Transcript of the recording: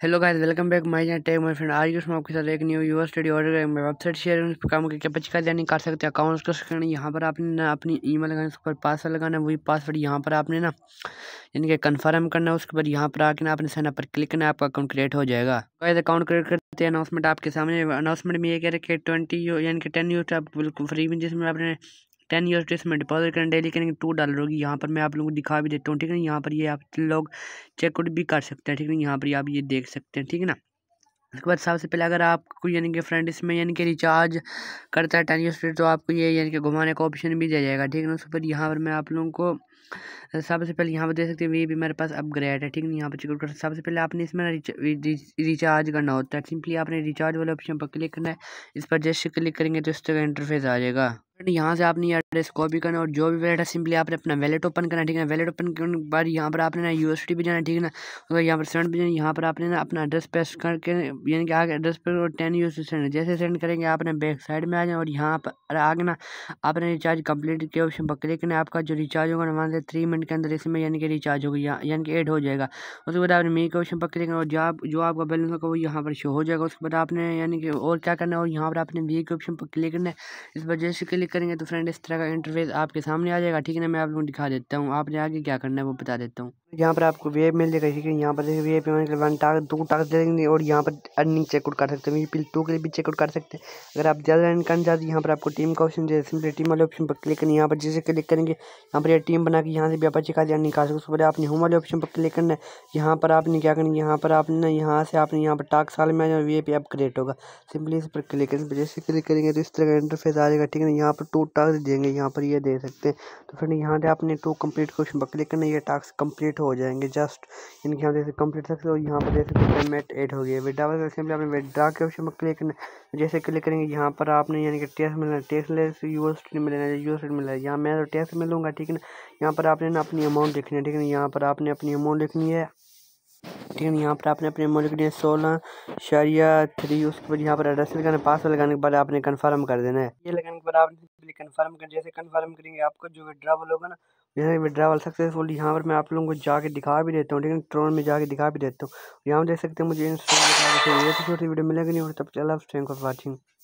Hello guys welcome back my channel tech my friend आज उसमें आपके साथ एक न्यू यूएस स्टडी ऑर्डर मैं वेबसाइट शेयर उस काम करके बच्चे का जानी कर सकते अकाउंट कर सकते यहाँ पर आपने ना अपनी ईमेल लगाना उसके ऊपर पासवर्ड लगाना वही पासवर्ड यहाँ पर आपने ना, यानी कि कन्फर्म करना है। उसके बाद यहाँ पर आके ना आपने साइन पर क्लिक करना है। आपका अकाउंट क्रिएट हो जाएगा। गाइस अकाउंट क्रिएट करते हैं। अनाउंसमेंट आपके सामने अनाउंसमेंट में ये कह रहे कि ट्वेंटी यानी कि टेन यूज़ आप बिल्कुल फ्री में, जिसमें आपने टेन ईयर टेस्ट इसमें डिपॉजिट करें डेली करेंगे टू डॉलर होगी, यहाँ पर मैं आप लोगों को दिखा भी देता हूँ, ठीक है यहाँ पर ये आप लोग चेकआउट भी कर सकते हैं, ठीक है यहाँ पर आप ये देख सकते हैं, ठीक है ना? उसके बाद सबसे पहले अगर आपको यानी कि फ्रेंड इसमें यानी कि रिचार्ज करता है टेन ईयर तो आपको ये यानी कि घुमाने का ऑप्शन भी दिया जाएगा, ठीक है ना? उसके बाद यहाँ पर मैं आप लोगों को सबसे पहले यहाँ पर देख सकते हैं, ये भी मेरे पास अपग्रेड है, ठीक है यहाँ पर चेक कर सबसे पहले आपने इसमें रिचार्ज करना होता है सिंपली आपने रिचार्ज वाले ऑप्शन पर क्लिक करना है, इस पर जैसे क्लिक करेंगे तो इस तरह इंटरफेस आ जाएगा। यहाँ से आपने एड्रेस कॉपी करना और जो भी वैलेट है सिंपली आपने अपना वैलेट ओपन करना, ठीक है वैलेट ओपन करने के बाद यहाँ पर आपने ना यूएसटी भी जाना, ठीक है ना? और यहाँ पर सेंड भी जाना, यहाँ पर आपने ना अपना एड्रेस पेस्ट करके, यानी कि आगे एड्रेस पर और टेन यूएस सेंड जैसे सेंड करेंगे आपने बैक साइड में आ जाए और यहाँ पर आगे ना आपने रिचार्ज कंप्लीट के ऑप्शन पर क्लिक करना आपका जो रिचार्ज होगा वहाँ से थ्री मिनट के अंदर इसमें यानी कि रिचार्ज होगा यानी कि एड हो जाएगा। उसके बाद आपने मी के ऑप्शन पर क्लिक करना और जो जो आपका बैलेंस होगा, वो यहाँ पर शो हो जाएगा। उसके बाद आपने यानी कि और क्या करना है, और यहाँ पर आपने वी के ऑप्शन पर क्लिक करना है। इस वजह से क्लिक करेंगे तो फ्रेंड इस तरह का इंटरफेस आपके सामने आ जाएगा, ठीक है ना? मैं आप लोगों को दिखा देता हूँ। आपने आगे क्या करना है वो बता देता हूँ। यहाँ पर आपको वेब मिल जाएगा, ठीक है? यहाँ पर देखिए वेब में वन टास्क दो टास्क दे देंगे और यहाँ पर अर्निंग चेकआउट कर सकते हैं। पिल टू के लिए भी चेकआउट कर सकते हैं। अगर आप ज़्यादा अर्न करना चाहते हैं, यहाँ पर आपको टीम का ऑप्शन सिंपली टीम वाले ऑप्शन पर क्लिक करना यहाँ पर जैसे क्लिक करेंगे, यहाँ पर यह टीम बना के यहाँ से भी आप अच्छी खासी अर्निंग कर सकते उसके बाद आपने होम वाले ऑप्शन पर क्लिक करना है। यहाँ पर आपने क्या करना है? यहाँ पर आपने, यहाँ से आपने, यहाँ पर टास्क साल में वे पे अपग्रेड होगा। सिंपली इस पर क्लिक करें। जैसे क्लिक करेंगे तो इस तरह का इंटरफेस आ जाएगा, ठीक है यहाँ पर टू टास्क देंगे, यहाँ पर ये दे सकते हैं। तो फिर यहाँ से आपने टू कंप्लीट क्वेश्चन पर क्लिक करना, ये टास्क कंप्लीट हो जाएँगे। जस्ट इनके यहाँ जैसे कंप्लीट सकते हो, यहाँ पर जैसे पेमेंट एड हो गया। विड्रा पर सिंपली आपने विड्रा के ऑप्शन पर क्लिक करना, जैसे क्लिक करेंगे, यहाँ पर आपने यानी कि टेस्ट मिलना टेस्ट लेस यूएस मिलेगा यूएस मिलेगा यहाँ मैं तो टेस्ट मिलूँगा, ठीक है ना? यहाँ पर आपने ना अपनी अमाउंट लिखनी है, ठीक है ना? यहाँ पर आपने अपनी अमाउंट लिखनी है। ठीक है। यहाँ पर आपने अपने मुल्क ने सोलह शरिया, थ्री, उसके बाद यहाँ पर एड्रेस लगाना पास लगाने के बाद आपने कन्फर्म कर देना है। ये लगाने के बाद आपने कन्फर्म कर, जैसे कन्फर्म करेंगे आपको, जो विड्रावल होगा ना, जैसे विड्रावल सक्सेसफुल यहाँ पर मैं आप लोगों को जाके दिखा भी देता हूँ, ठीक है ट्रोन में जाके दिखा भी देता हूँ। यहाँ देख सकते हैं मुझे छोटी वीडियो मिलेगी नहीं और तब चला थैंक फॉर वॉचिंग